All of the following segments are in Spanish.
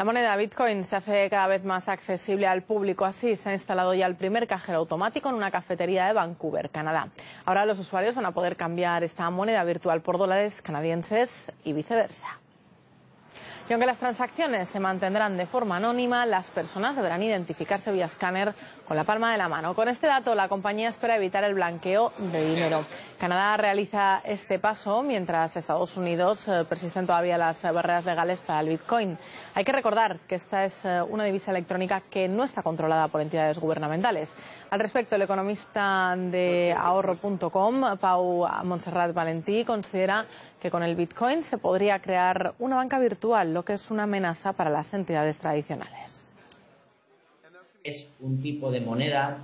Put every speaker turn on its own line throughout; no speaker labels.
La moneda Bitcoin se hace cada vez más accesible al público. Así se ha instalado ya el primer cajero automático en una cafetería de Vancouver, Canadá. Ahora los usuarios van a poder cambiar esta moneda virtual por dólares canadienses y viceversa. Y aunque las transacciones se mantendrán de forma anónima, las personas deberán identificarse vía escáner con la palma de la mano. Con este dato, la compañía espera evitar el blanqueo de dinero. Canadá realiza este paso mientras Estados Unidos eh, persisten todavía las barreras legales para el Bitcoin. Hay que recordar que esta es eh, una divisa electrónica que no está controlada por entidades gubernamentales. Al respecto, el economista de ahorro.com, Pau Montserrat Valentí, considera que con el Bitcoin se podría crear una banca virtual, lo que es una amenaza para las entidades tradicionales.
Es un tipo de moneda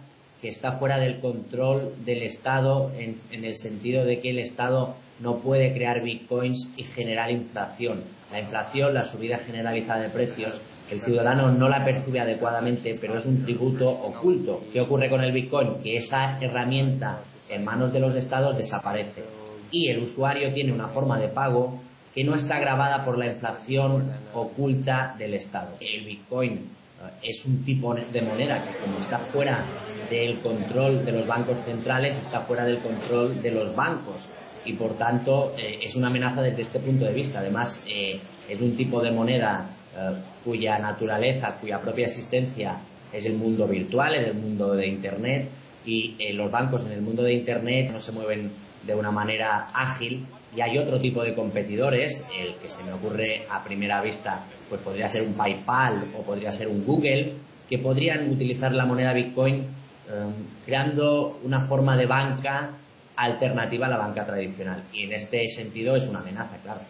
está fuera del control del Estado en, en, el sentido de que el Estado no puede crear bitcoins y generar inflación. La inflación, la subida generalizada de precios, el ciudadano no la percibe adecuadamente, pero es un tributo oculto. ¿Qué ocurre con el bitcoin? Que esa herramienta en manos de los estados desaparece y el usuario tiene una forma de pago que no está grabada por la inflación oculta del Estado. El bitcoin es un tipo de moneda que como está fuera del control de los bancos centrales, está fuera del control de los bancos y por tanto eh, es una amenaza desde este punto de vista. Además, eh, es un tipo de moneda eh, cuya naturaleza, cuya propia existencia es el mundo virtual, es el mundo de Internet y los bancos en el mundo de Internet no se mueven de una manera ágil y hay otro tipo de competidores, el que se me ocurre a primera vista, pues podría ser un PayPal o podría ser un Google, que podrían utilizar la moneda Bitcoin creando una forma de banca alternativa a la banca tradicional. Y en este sentido es una amenaza, claro.